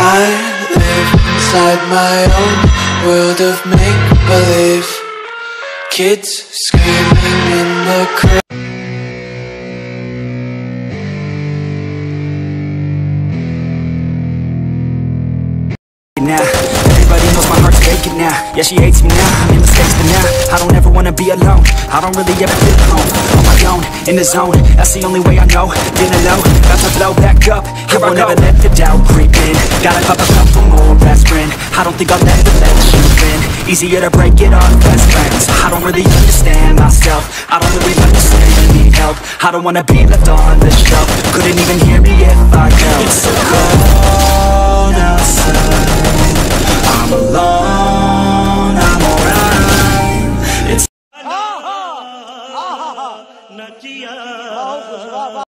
I live inside my own world of make-believe. Kids screaming in the crowd now Everybody knows my heart's vacant now. Yeah, she hates me now, I made mistakes but now. I don't ever wanna be alone I don't really ever feel home On my own, in the zone That's the only way I know. Feeling low, about to blow back up. Here I won't ever let the doubt creep in Gotta pop a couple more aspirin I don't think I'll ever let you in. Easier to break it off best friends. I don't really understand myself. I don't really understand, need help. I don't wanna be left on the shelf. Couldn't even hear me if I yelled. It's so cold outside. I'm alone, I'm alright. It's... Aha! Aha! Nakia!